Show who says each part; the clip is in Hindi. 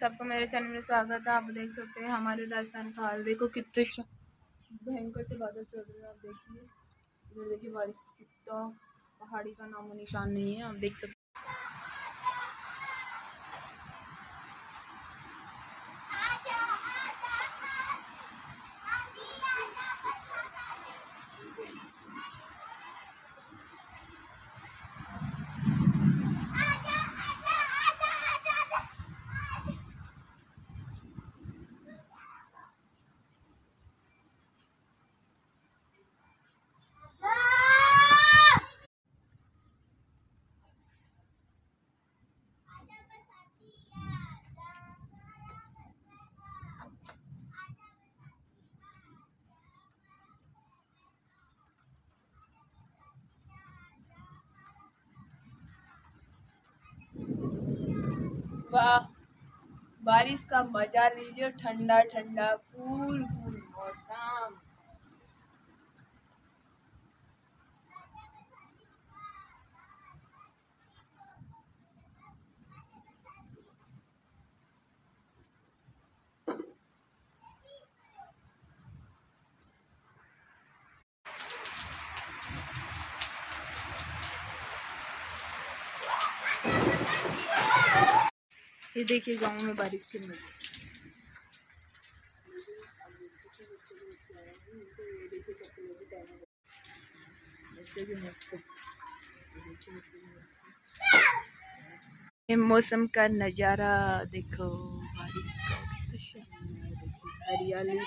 Speaker 1: सबको मेरे चैनल में स्वागत है, आप देख सकते हैं हमारे राजस्थान का हाल। देखो कितने भयंकर से बादल चल रहे हैं, आप देखिए। इधर देखिए बारिश, कितना पहाड़ी का नामो निशान नहीं है, आप देख सकते वाह बारिश का मज़ा लीजिए ठंडा ठंडा कूल कूल मौसम। ये देखिए गाँव में बारिश के मज़े मौसम का नज़ारा देखो, बारिश का हरियाली है।